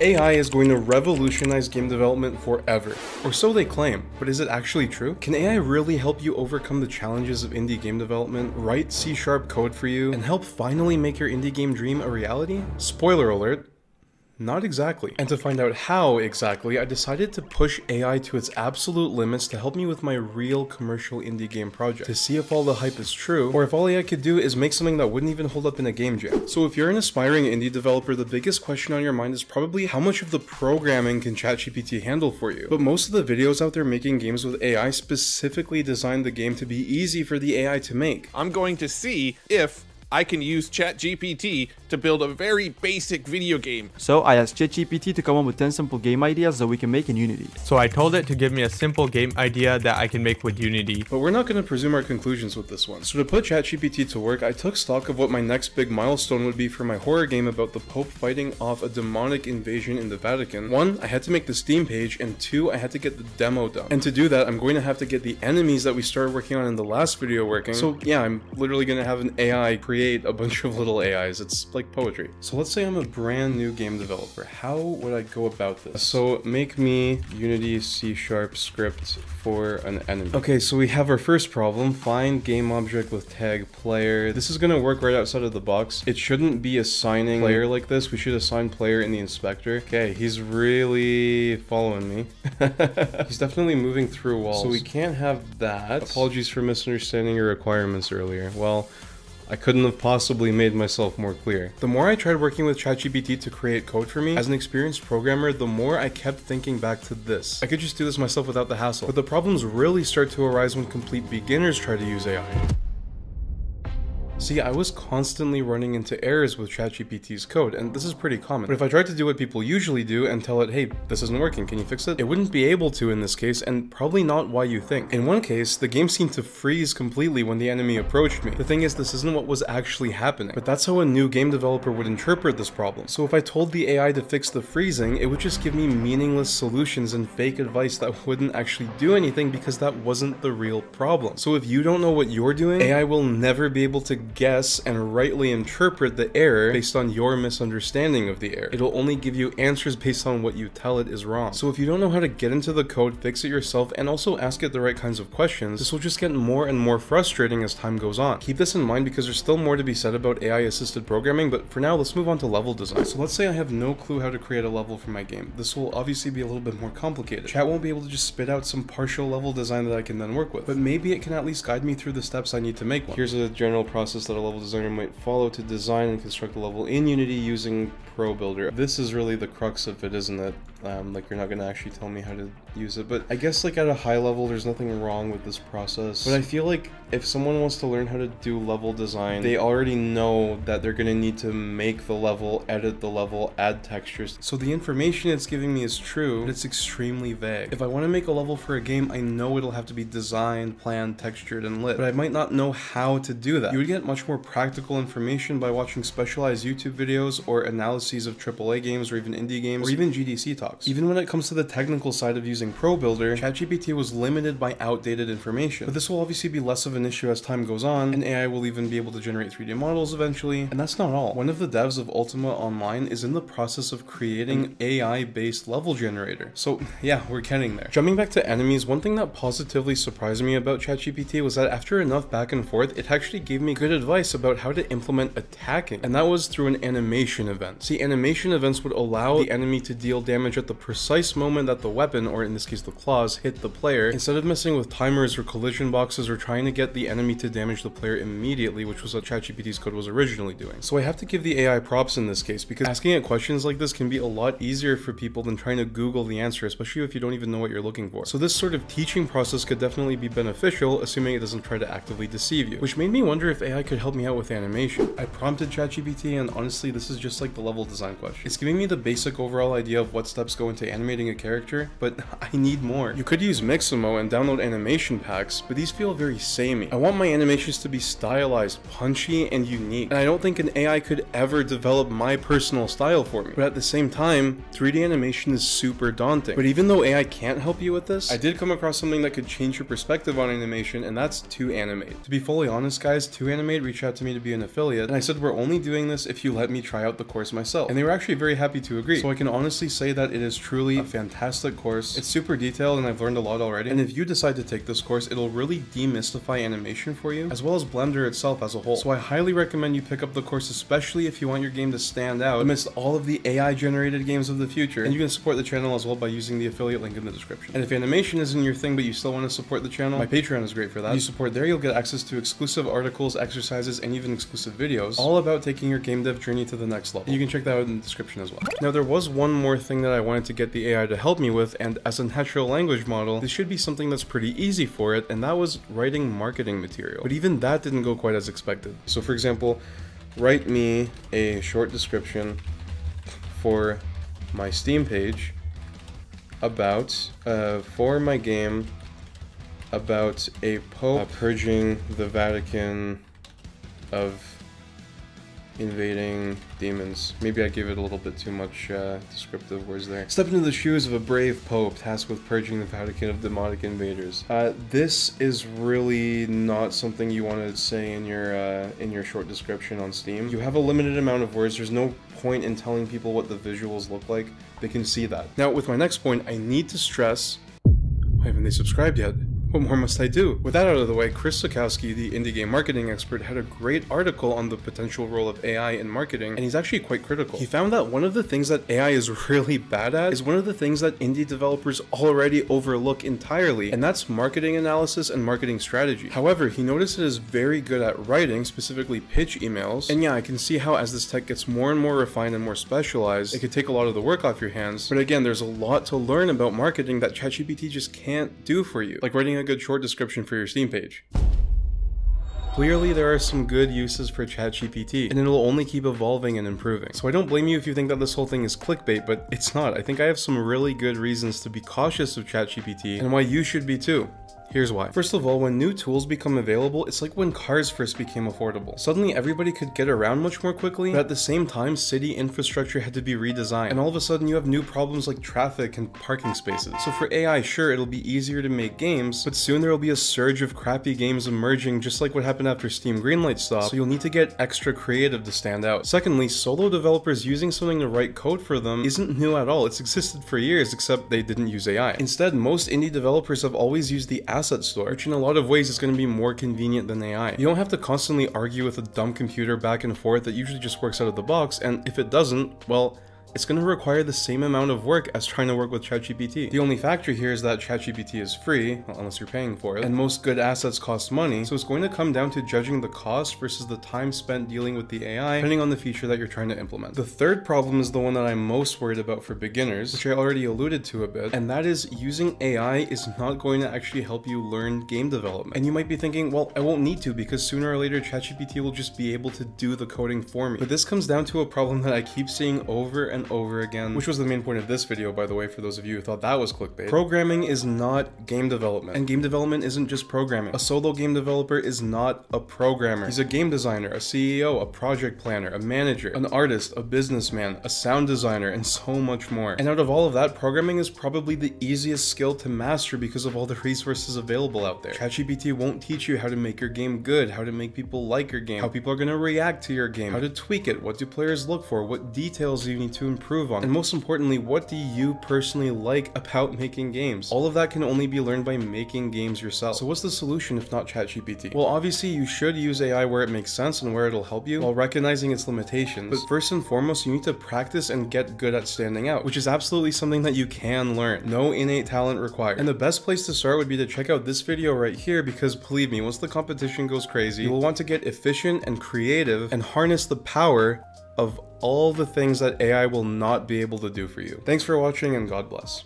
AI is going to revolutionize game development forever. Or so they claim, but is it actually true? Can AI really help you overcome the challenges of indie game development, write C-sharp code for you, and help finally make your indie game dream a reality? Spoiler alert, not exactly. And to find out how exactly, I decided to push AI to its absolute limits to help me with my real commercial indie game project, to see if all the hype is true, or if all AI could do is make something that wouldn't even hold up in a game jam. So if you're an aspiring indie developer, the biggest question on your mind is probably how much of the programming can ChatGPT handle for you? But most of the videos out there making games with AI specifically designed the game to be easy for the AI to make. I'm going to see if I can use ChatGPT to build a very basic video game. So I asked ChatGPT to come up with 10 simple game ideas that we can make in Unity. So I told it to give me a simple game idea that I can make with Unity. But we're not going to presume our conclusions with this one. So to put ChatGPT to work, I took stock of what my next big milestone would be for my horror game about the Pope fighting off a demonic invasion in the Vatican. One, I had to make the Steam page, and two, I had to get the demo done. And to do that, I'm going to have to get the enemies that we started working on in the last video working. So yeah, I'm literally going to have an AI create a bunch of little AIs. It's like poetry. So let's say I'm a brand new game developer. How would I go about this? So make me Unity C Sharp script for an enemy. Okay, so we have our first problem. Find game object with tag player. This is gonna work right outside of the box. It shouldn't be assigning player like this. We should assign player in the inspector. Okay, he's really following me. he's definitely moving through walls. So we can't have that. Apologies for misunderstanding your requirements earlier. Well, I couldn't have possibly made myself more clear. The more I tried working with ChatGPT to create code for me, as an experienced programmer, the more I kept thinking back to this. I could just do this myself without the hassle. But the problems really start to arise when complete beginners try to use AI. See, I was constantly running into errors with ChatGPT's code, and this is pretty common. But if I tried to do what people usually do and tell it, hey, this isn't working, can you fix it? It wouldn't be able to in this case, and probably not why you think. In one case, the game seemed to freeze completely when the enemy approached me. The thing is, this isn't what was actually happening, but that's how a new game developer would interpret this problem. So if I told the AI to fix the freezing, it would just give me meaningless solutions and fake advice that wouldn't actually do anything because that wasn't the real problem. So if you don't know what you're doing, AI will never be able to guess and rightly interpret the error based on your misunderstanding of the error. It'll only give you answers based on what you tell it is wrong. So if you don't know how to get into the code, fix it yourself, and also ask it the right kinds of questions, this will just get more and more frustrating as time goes on. Keep this in mind because there's still more to be said about AI assisted programming, but for now, let's move on to level design. So let's say I have no clue how to create a level for my game. This will obviously be a little bit more complicated. Chat won't be able to just spit out some partial level design that I can then work with, but maybe it can at least guide me through the steps I need to make one. Here's a general process that a level designer might follow to design and construct a level in Unity using Pro Builder. This is really the crux of it, isn't it? Um, like you're not gonna actually tell me how to use it, but I guess like at a high level, there's nothing wrong with this process. But I feel like if someone wants to learn how to do level design, they already know that they're gonna need to make the level, edit the level, add textures. So the information it's giving me is true, but it's extremely vague. If I want to make a level for a game, I know it'll have to be designed, planned, textured, and lit, but I might not know how to do that. You would get much more practical information by watching specialized YouTube videos or analyses of AAA games or even indie games or even GDC talks. Even when it comes to the technical side of using Pro Builder, ChatGPT was limited by outdated information. But this will obviously be less of an issue as time goes on, and AI will even be able to generate 3D models eventually. And that's not all. One of the devs of Ultima Online is in the process of creating AI-based level generator. So yeah, we're getting there. Jumping back to enemies, one thing that positively surprised me about ChatGPT was that after enough back and forth, it actually gave me good advice about how to implement attacking. And that was through an animation event. See, animation events would allow the enemy to deal damage at the precise moment that the weapon, or in this case the claws, hit the player, instead of messing with timers or collision boxes or trying to get the enemy to damage the player immediately, which was what ChatGPT's code was originally doing. So I have to give the AI props in this case, because asking it questions like this can be a lot easier for people than trying to Google the answer, especially if you don't even know what you're looking for. So this sort of teaching process could definitely be beneficial, assuming it doesn't try to actively deceive you, which made me wonder if AI could help me out with animation. I prompted ChatGPT, and honestly, this is just like the level design question. It's giving me the basic overall idea of what steps go into animating a character, but I need more. You could use Mixamo and download animation packs, but these feel very samey. I want my animations to be stylized, punchy, and unique, and I don't think an AI could ever develop my personal style for me. But at the same time, 3D animation is super daunting. But even though AI can't help you with this, I did come across something that could change your perspective on animation, and that's ToAnimate. To be fully honest, guys, ToAnimate made reached out to me to be an affiliate, and I said we're only doing this if you let me try out the course myself. And they were actually very happy to agree. So I can honestly say that it is truly a fantastic course. It's super detailed and I've learned a lot already. And if you decide to take this course, it'll really demystify animation for you, as well as Blender itself as a whole. So I highly recommend you pick up the course, especially if you want your game to stand out amidst all of the AI generated games of the future. And you can support the channel as well by using the affiliate link in the description. And if animation isn't your thing, but you still want to support the channel, my Patreon is great for that. If you support there, you'll get access to exclusive articles, exercises, and even exclusive videos, all about taking your game dev journey to the next level. And you can check that out in the description as well. Now, there was one more thing that I wanted to get the AI to help me with, and as a natural language model, this should be something that's pretty easy for it, and that was writing marketing material. But even that didn't go quite as expected. So for example, write me a short description for my Steam page about, uh, for my game, about a pope purging the Vatican of invading demons. Maybe I gave it a little bit too much uh, descriptive words there. Step into the shoes of a brave pope tasked with purging the Vatican of demonic invaders. Uh, this is really not something you want to say in your uh, in your short description on Steam. You have a limited amount of words. There's no point in telling people what the visuals look like. They can see that. Now, with my next point, I need to stress. Why haven't they subscribed yet? What more must I do? With that out of the way, Chris Zukowski, the indie game marketing expert, had a great article on the potential role of AI in marketing, and he's actually quite critical. He found that one of the things that AI is really bad at is one of the things that indie developers already overlook entirely, and that's marketing analysis and marketing strategy. However, he noticed it is very good at writing, specifically pitch emails, and yeah, I can see how as this tech gets more and more refined and more specialized, it could take a lot of the work off your hands, but again, there's a lot to learn about marketing that ChatGPT just can't do for you, like writing a good short description for your Steam page. Clearly, there are some good uses for ChatGPT, and it'll only keep evolving and improving. So I don't blame you if you think that this whole thing is clickbait, but it's not. I think I have some really good reasons to be cautious of ChatGPT, and why you should be too. Here's why. First of all, when new tools become available, it's like when cars first became affordable. Suddenly everybody could get around much more quickly, but at the same time, city infrastructure had to be redesigned. And all of a sudden you have new problems like traffic and parking spaces. So for AI, sure, it'll be easier to make games, but soon there will be a surge of crappy games emerging just like what happened after Steam Greenlight stopped, so you'll need to get extra creative to stand out. Secondly, solo developers using something to write code for them isn't new at all. It's existed for years, except they didn't use AI. Instead, most indie developers have always used the asset which in a lot of ways is going to be more convenient than AI. You don't have to constantly argue with a dumb computer back and forth that usually just works out of the box, and if it doesn't, well, it's going to require the same amount of work as trying to work with ChatGPT. The only factor here is that ChatGPT is free, well, unless you're paying for it, and most good assets cost money, so it's going to come down to judging the cost versus the time spent dealing with the AI, depending on the feature that you're trying to implement. The third problem is the one that I'm most worried about for beginners, which I already alluded to a bit, and that is using AI is not going to actually help you learn game development. And you might be thinking, well, I won't need to because sooner or later ChatGPT will just be able to do the coding for me. But this comes down to a problem that I keep seeing over and over again, which was the main point of this video, by the way, for those of you who thought that was clickbait. Programming is not game development, and game development isn't just programming. A solo game developer is not a programmer. He's a game designer, a CEO, a project planner, a manager, an artist, a businessman, a sound designer, and so much more. And out of all of that, programming is probably the easiest skill to master because of all the resources available out there. ChatGPT won't teach you how to make your game good, how to make people like your game, how people are going to react to your game, how to tweak it, what do players look for, what details you need to improve on, and most importantly, what do you personally like about making games? All of that can only be learned by making games yourself. So what's the solution if not ChatGPT? Well, obviously you should use AI where it makes sense and where it'll help you while recognizing its limitations. But first and foremost, you need to practice and get good at standing out, which is absolutely something that you can learn. No innate talent required. And the best place to start would be to check out this video right here because believe me, once the competition goes crazy, you will want to get efficient and creative and harness the power of all the things that AI will not be able to do for you. Thanks for watching and God bless.